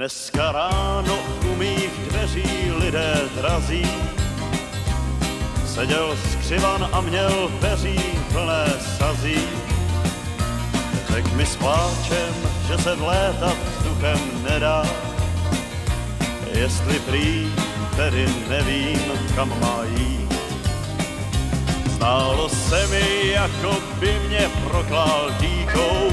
Dneska ráno u mých dveří lidé drazí. Seděl skřivan a měl peří plné sazí. Řek mi s pláčem, že se vlétat vzduchem nedá. Jestli prý, tedy nevím, kam má jít. Zdálo se mi, jako by mě proklál dýkou,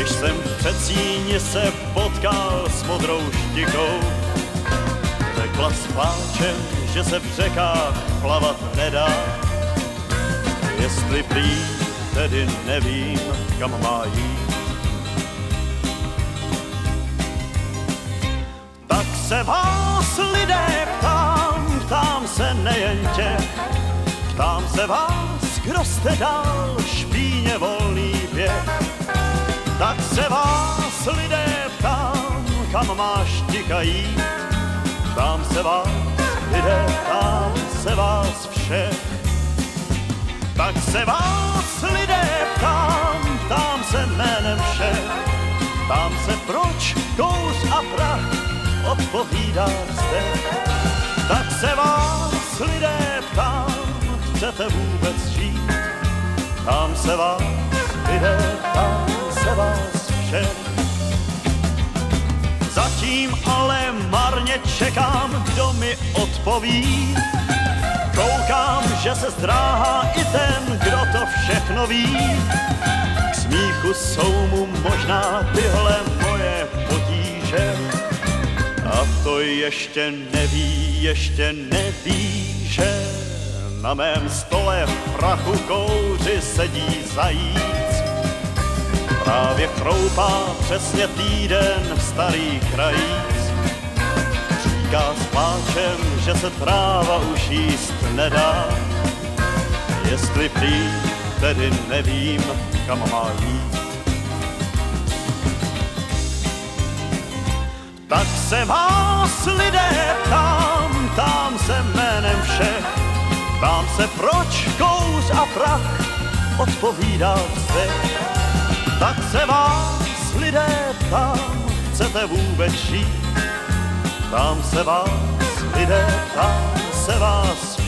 když jsem v přecíně se potkal s modrou štikou. Řekla s pláčem, že se v řekách plavat nedá, jestli prý, tedy nevím, kam má jít. Tak se vás lidé ptám, ptám se nejen tě, ptám se vás, kdo jste dal špíně volný běh. Tak se vás lidé ptám, kam máš tikají, ptám se vás, lidé, ptám se vás všech. Tak se vás lidé ptám, ptám se jménem všech, ptám se proč kouř a prach odpovídá zde. Tak se vás lidé ptám, chcete vůbec žít? Ptám se vás lidé, všech. Zatím ale marně čekám, kdo mi odpoví. Koukám, že se zdráhá i ten, kdo to všechno ví. K smíchu jsou mu možná tyhle moje potíže. A to ještě neví, ještě neví, že na mém stole v prachu kouři sedí zajíc. Právě chroupá přesně týden v starých krajíc. Říká s pláčem, že se tráva už jíst nedá. Jestli prý, tedy nevím, kam má jít. Tak se vás lidé ptám, tam se jménem všech, ptám se proč kouř a prach odpovídá vztek. Tak se vás lidé ptám, chcete vůbec žít? Ptám se vás lidé, ptám se vás